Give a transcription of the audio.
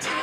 Time.